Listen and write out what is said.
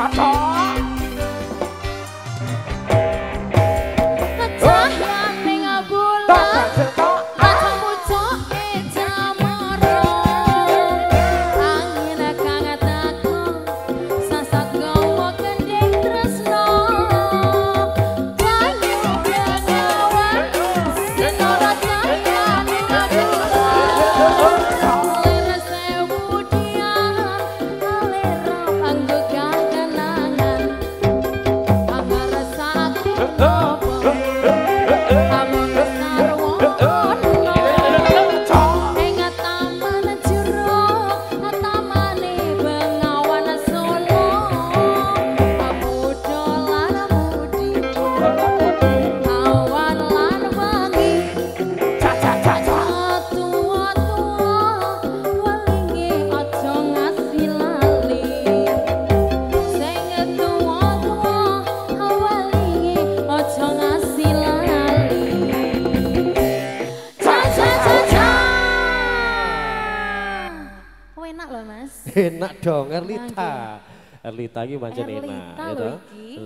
Atau. enak dong Erlita. Erlita iki pancen enak, ya